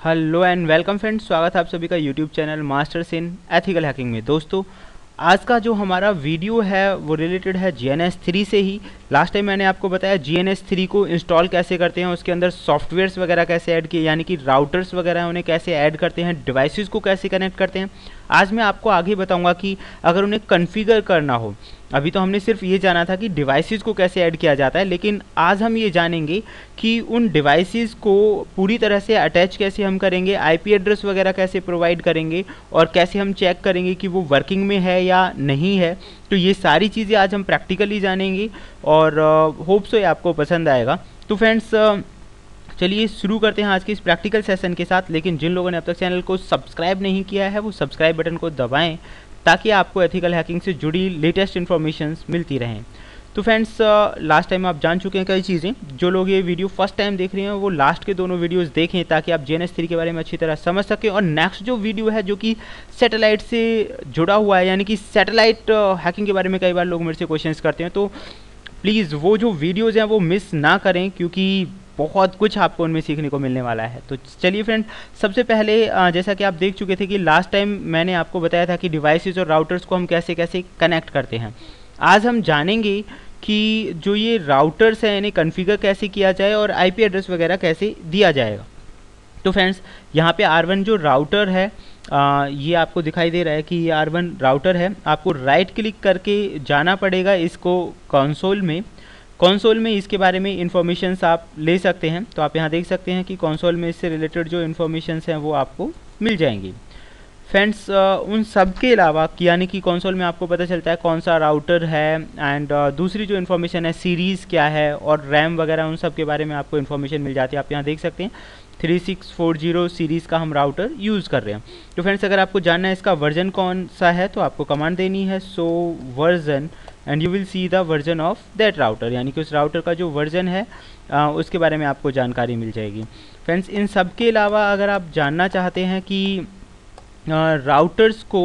Hello and welcome friends, स्वागत है आप सभी का YouTube channel masters in ethical hacking में। दोस्तों, आज का जो हमारा वीडियो है, वो रिलेटेड है जी एन एस थ्री से ही। लास्ट टाइम मैंने आपको बताया जी एन एस थ्री को इंस्टॉल कैसे करते हैं, उसके अंदर सॉफ्टवेयर्स वगैरह कैसे ऐड किए, यानी कि राउटर्स वगैरह उन्हें कैसे ऐड करते हैं डिवाइसिस को कैसे कनेक्ट करते हैं। आज मैं आपको आगे बताऊँगा कि अगर उन्हें कन्फिगर करना हो, अभी तो हमने सिर्फ़ ये जाना था कि डिवाइसेस को कैसे ऐड किया जाता है, लेकिन आज हम ये जानेंगे कि उन डिवाइसेस को पूरी तरह से अटैच कैसे हम करेंगे आईपी एड्रेस वगैरह कैसे प्रोवाइड करेंगे, और कैसे हम चेक करेंगे कि वो वर्किंग में है या नहीं है। तो ये सारी चीज़ें आज हम प्रैक्टिकली जानेंगे, और होप सो ये आपको पसंद आएगा। तो फ्रेंड्स चलिए शुरू करते हैं आज के इस प्रैक्टिकल सेशन के साथ, लेकिन जिन लोगों ने अब तक चैनल को सब्सक्राइब नहीं किया है, वो सब्सक्राइब बटन को दबाएँ, ताकि आपको एथिकल हैकिंग से जुड़ी लेटेस्ट इन्फॉर्मेशन मिलती रहें। तो फ्रेंड्स लास्ट टाइम आप जान चुके हैं कई चीज़ें। जो लोग ये वीडियो फ़र्स्ट टाइम देख रहे हैं, वो लास्ट के दोनों वीडियोस देखें, ताकि आप जे एन के बारे में अच्छी तरह समझ सकें। और नेक्स्ट जो वीडियो है, जो कि सैटेलाइट से जुड़ा हुआ है, यानी कि सैटेलाइट हैकिंग के बारे में कई बार लोग मेरे से क्वेश्चन करते हैं तो प्लीज़ वो जो वीडियोज़ हैं, वो मिस ना करें, क्योंकि बहुत कुछ आपको उनमें सीखने को मिलने वाला है। तो चलिए फ्रेंड सबसे पहले जैसा कि आप देख चुके थे कि लास्ट टाइम मैंने आपको बताया था कि डिवाइसेस और राउटर्स को हम कैसे कैसे कनेक्ट करते हैं। आज हम जानेंगे कि जो ये राउटर्स हैं इन्हें कन्फिगर कैसे किया जाए और आईपी एड्रेस वगैरह कैसे दिया जाएगा। तो फ्रेंड्स यहाँ पे R1 जो राउटर है आ, ये आपको दिखाई दे रहा है कि ये R1 राउटर है। आपको राइट क्लिक करके जाना पड़ेगा इसको कंसोल में। कंसोल में इसके बारे में इन्फॉर्मेशन आप ले सकते हैं। तो आप यहाँ देख सकते हैं कि कंसोल में इससे रिलेटेड जो इन्फॉर्मेशन हैं वो आपको मिल जाएँगी। फ्रेंड्स उन सब के अलावा यानी कि कंसोल में आपको पता चलता है कौन सा राउटर है एंड दूसरी जो इन्फॉर्मेशन है सीरीज़ क्या है और रैम वगैरह उन सब के बारे में आपको इन्फॉर्मेशन मिल जाती है। आप यहाँ देख सकते हैं। Three six four zero series का हम राउटर यूज़ कर रहे हैं। तो फ्रेंड्स अगर आपको जानना है इसका वर्जन कौन सा है तो आपको कमांड देनी है so version and you will see the version of that router यानी कि उस राउटर का जो वर्जन है आ, उसके बारे में आपको जानकारी मिल जाएगी। फ्रेंड्स इन सब के अलावा अगर आप जानना चाहते हैं कि राउटर्स को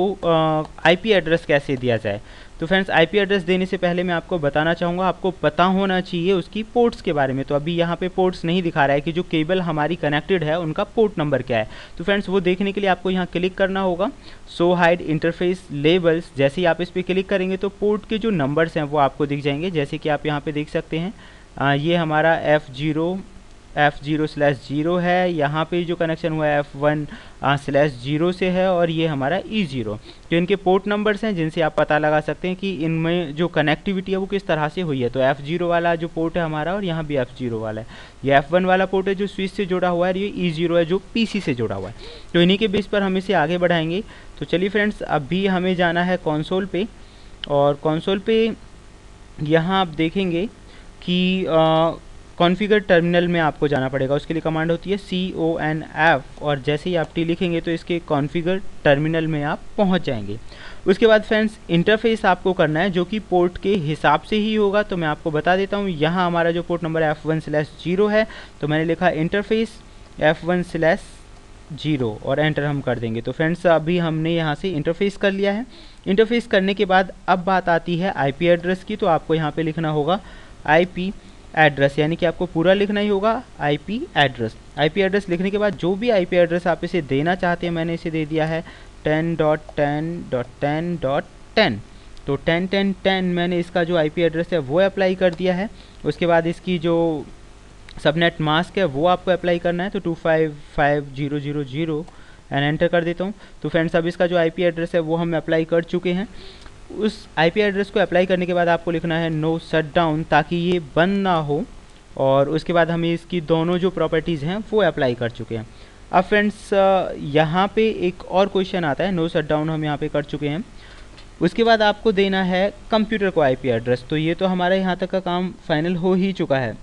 आईपी एड्रेस कैसे दिया जाए? तो फ्रेंड्स आईपी एड्रेस देने से पहले मैं आपको बताना चाहूँगा आपको पता होना चाहिए उसकी पोर्ट्स के बारे में। तो अभी यहाँ पे पोर्ट्स नहीं दिखा रहा है कि जो केबल हमारी कनेक्टेड है उनका पोर्ट नंबर क्या है। तो फ्रेंड्स वो देखने के लिए आपको यहाँ क्लिक करना होगा। सो हाइड इंटरफेस लेबल्स जैसे ही आप इस पर क्लिक करेंगे तो पोर्ट के जो नंबर्स हैं वो आपको दिख जाएँगे। जैसे कि आप यहाँ पर देख सकते हैं आ, ये हमारा F zero F zero slash zero है। यहाँ पे जो कनेक्शन हुआ है एफ़ वन स्लैश ज़ीरो से है और ये हमारा ई e ज़ीरो तो इनके पोर्ट नंबर्स हैं जिनसे आप पता लगा सकते हैं कि इनमें जो कनेक्टिविटी है वो किस तरह से हुई है। तो एफ़ ज़ीरो वाला जो पोर्ट है हमारा और यहाँ भी एफ़ ज़ीरो वाला है। ये एफ़ वन वाला पोर्ट है जो स्विच से जुड़ा हुआ है ये ई e ज़ीरो है जो पी सी से जुड़ा हुआ है। तो इन्हीं के बेस पर हम इसे आगे बढ़ाएँगे। तो चलिए फ्रेंड्स अभी हमें जाना है कॉन्सोल पे और कॉन्सोल पे यहाँ आप देखेंगे कि कॉन्फ़िगर टर्मिनल में आपको जाना पड़ेगा। उसके लिए कमांड होती है सी ओ एन एफ़ और जैसे ही आप टी लिखेंगे तो इसके कॉन्फ़िगर टर्मिनल में आप पहुँच जाएँगे। उसके बाद फ्रेंड्स इंटरफेस आपको करना है जो कि पोर्ट के हिसाब से ही होगा। तो मैं आपको बता देता हूँ, यहाँ हमारा जो port number F one slash zero है तो मैंने लिखा interface F one slash zero और एंटर हम कर देंगे। तो फ्रेंड्स अभी हमने यहाँ से इंटरफेस कर लिया है। इंटरफेस करने के बाद अब बात आती है आईपी एड्रेस की तो आपको यहाँ पे लिखना होगा आईपी एड्रेस यानी कि आपको पूरा लिखना ही होगा आईपी एड्रेस आईपी एड्रेस लिखने के बाद जो भी आईपी एड्रेस आप इसे देना चाहते हैं, मैंने इसे दे दिया है ten dot ten dot ten dot ten तो टेन टेन टेन मैंने इसका जो आईपी एड्रेस है, वो अप्लाई कर दिया है। उसके बाद इसकी जो सबनेट मास्क है, वो आपको अप्लाई करना है तो two five five zero zero zero and enter कर देता हूँ। तो फ्रेंड्स अब इसका जो आईपी एड्रेस है, वो हम अप्लाई कर चुके हैं। उस आईपी एड्रेस को अप्लाई करने के बाद आपको लिखना है नो शट डाउन ताकि ये बंद ना हो। और उसके बाद हमें इसकी दोनों जो प्रॉपर्टीज़ हैं, वो अप्लाई कर चुके हैं। अब फ्रेंड्स यहाँ पे एक और क्वेश्चन आता है नो शट डाउन हम यहाँ पे कर चुके हैं। उसके बाद आपको देना है कंप्यूटर को आईपी एड्रेस तो ये तो हमारा यहाँ तक का काम फाइनल हो ही चुका है।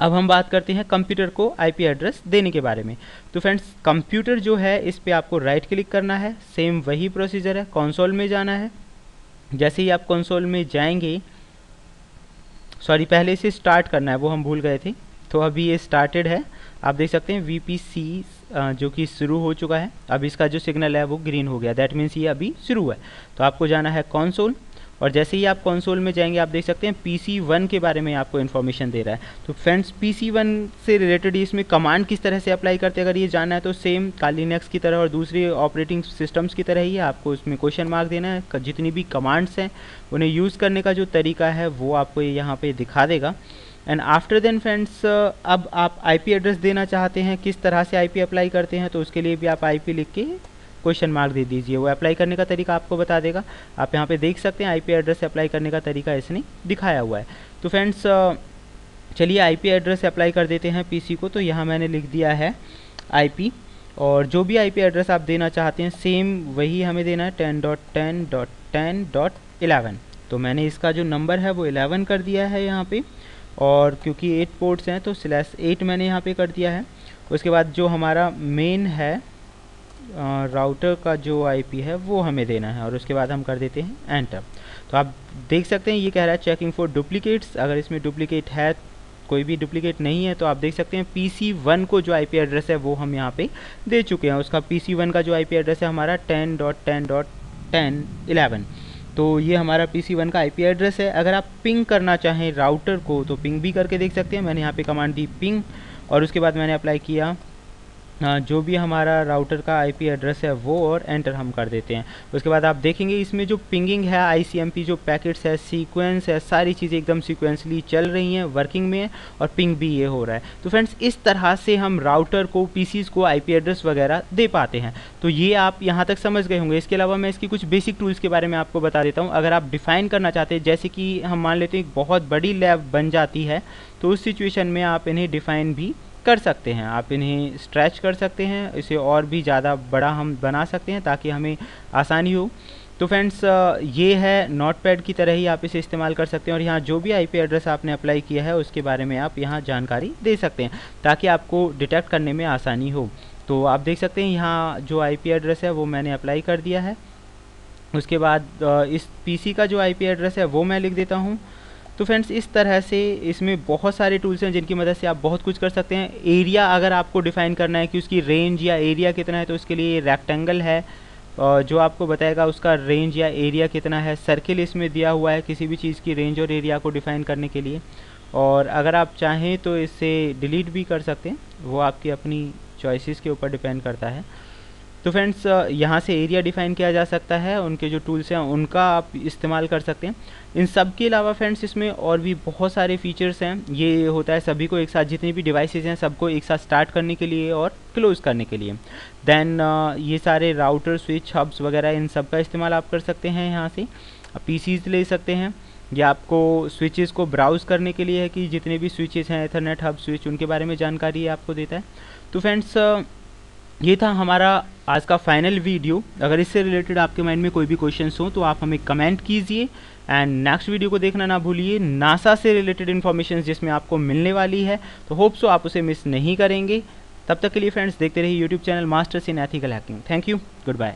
अब हम बात करते हैं कंप्यूटर को आईपी एड्रेस देने के बारे में। तो फ्रेंड्स कंप्यूटर जो है, इस पर आपको राइट क्लिक करना है। सेम वही प्रोसीजर है कॉन्सोल में जाना है। जैसे ही आप कंसोल में जाएँगे सॉरी पहले से स्टार्ट करना है, वो हम भूल गए थे। तो अभी ये स्टार्टेड है। आप देख सकते हैं वी पी सी जो कि शुरू हो चुका है। अब इसका जो सिग्नल है, वो ग्रीन हो गया। दैट मीन्स ये अभी शुरू है। तो आपको जाना है कॉन्सोल और जैसे ही आप कंसोल में जाएँगे, आप देख सकते हैं पी सी वन के बारे में आपको इन्फॉर्मेशन दे रहा है। तो फ्रेंड्स पी सी वन से रिलेटेड इसमें कमांड किस तरह से अप्लाई करते हैं? अगर ये जानना है तो सेम कालीनेक्स की तरह और दूसरी ऑपरेटिंग सिस्टम्स की तरह ही आपको उसमें क्वेश्चन मार्क देना है। जितनी भी कमांड्स हैं, उन्हें यूज़ करने का जो तरीका है, वो आपको यहाँ पर दिखा देगा। एंड आफ्टर देन फ्रेंड्स अब आप आईपी एड्रेस देना चाहते हैं, किस तरह से आईपी अप्लाई करते हैं तो उसके लिए भी आप आईपी लिख के क्वेश्चन मार्क दे दीजिए। वो अप्लाई करने का तरीका आपको बता देगा। आप यहाँ पे देख सकते हैं आईपी एड्रेस अप्लाई करने का तरीका इसने दिखाया हुआ है। तो फ्रेंड्स चलिए आईपी एड्रेस अप्लाई कर देते हैं पीसी को। तो यहाँ मैंने लिख दिया है आईपी और जो भी आईपी एड्रेस आप देना चाहते हैं सेम वही हमें देना है ten dot ten dot ten dot eleven तो मैंने इसका जो नंबर है वो इलेवन कर दिया है यहाँ पे। और क्योंकि एट पोर्ट्स हैं तो स्लैश एट मैंने यहाँ पे कर दिया है। उसके बाद जो हमारा मेन है राउटर का जो आईपी है, वो हमें देना है और उसके बाद हम कर देते हैं एंटर तो आप देख सकते हैं, ये कह रहा है चेकिंग फॉर डुप्लीकेट्स अगर इसमें डुप्लीकेट है, कोई भी डुप्लीकेट नहीं है तो आप देख सकते हैं पी सी वन को जो आईपी एड्रेस है, वो हम यहाँ पे दे चुके हैं. उसका पी सी वन का जो आईपी एड्रेस है, हमारा ten dot ten dot ten eleven तो ये हमारा पी सी वन का आईपी एड्रेस है. अगर आप पिंग करना चाहें राउटर को तो पिंग भी करके देख सकते हैं. मैंने यहाँ पे कमांड दी पिंग और उसके बाद मैंने अप्लाई किया जो भी हमारा राउटर का आईपी एड्रेस है, वो और एंटर हम कर देते हैं। उसके बाद आप देखेंगे, इसमें जो पिंगिंग है आईसीएमपी जो पैकेट्स है सीक्वेंस है, सारी चीज़ें एकदम सीक्वेंसली चल रही हैं वर्किंग में है और पिंग भी ये हो रहा है। तो फ्रेंड्स इस तरह से हम राउटर को पीसीज को आईपी एड्रेस वगैरह दे पाते हैं। तो ये आप यहाँ तक समझ गए होंगे। इसके अलावा मैं इसकी कुछ बेसिक टूल्स के बारे में आपको बता देता हूँ। अगर आप डिफ़ाइन करना चाहते हैं, जैसे कि हम मान लेते हैं बहुत बड़ी लैब बन जाती है तो उस सिचुएशन में आप इन्हें डिफ़ाइन भी कर सकते हैं। आप इन्हें स्ट्रैच कर सकते हैं, इसे और भी ज़्यादा बड़ा हम बना सकते हैं ताकि हमें आसानी हो। तो फ्रेंड्स ये है नोट पैड की तरह ही आप इसे इस्तेमाल कर सकते हैं और यहाँ जो भी आईपी एड्रेस आपने अप्लाई किया है, उसके बारे में आप यहाँ जानकारी दे सकते हैं ताकि आपको डिटेक्ट करने में आसानी हो। तो आप देख सकते हैं यहाँ जो आईपी एड्रेस है, वो मैंने अप्लाई कर दिया है। उसके बाद इस पीसी का जो आईपी एड्रेस है, वो मैं लिख देता हूँ। तो फ्रेंड्स इस तरह से इसमें बहुत सारे टूल्स हैं जिनकी मदद से आप बहुत कुछ कर सकते हैं। एरिया अगर आपको डिफ़ाइन करना है कि उसकी रेंज या एरिया कितना है तो उसके लिए रेक्टेंगल है। जो आपको बताएगा, उसका रेंज या एरिया कितना है सर्किल इसमें दिया हुआ है किसी भी चीज़ की रेंज और एरिया को डिफ़ाइन करने के लिए। और अगर आप चाहें तो इसे डिलीट भी कर सकते हैं। वो आपकी अपनी चॉइसेस के ऊपर डिपेंड करता है। तो फ्रेंड्स यहाँ से एरिया डिफाइन किया जा सकता है, उनके जो टूल्स हैं, उनका आप इस्तेमाल कर सकते हैं। इन सब के अलावा फ्रेंड्स इसमें और भी बहुत सारे फीचर्स हैं। ये होता है सभी को एक साथ, जितनी भी डिवाइसेज हैं, सबको एक साथ स्टार्ट करने के लिए और क्लोज़ करने के लिए। देन ये सारे राउटर स्विच हब्स वगैरह, इन सब का इस्तेमाल आप कर सकते हैं यहाँ से। पी ले सकते हैं, ये आपको स्विचेस को ब्राउज़ करने के लिए है कि जितने भी स्विचेस हैं एथरनेट हब स्विच उनके बारे में जानकारी आपको देता है। तो फ्रेंड्स ये था हमारा आज का फाइनल वीडियो अगर इससे रिलेटेड आपके माइंड में कोई भी क्वेश्चन हो तो आप हमें कमेंट कीजिए एंड नेक्स्ट वीडियो को देखना ना भूलिए। नासा से रिलेटेड इन्फॉर्मेशन जिसमें आपको मिलने वाली है। तो होप सो आप उसे मिस नहीं करेंगे। तब तक के लिए फ्रेंड्स देखते रहिए YouTube channel masters in ethical hacking thank you good bye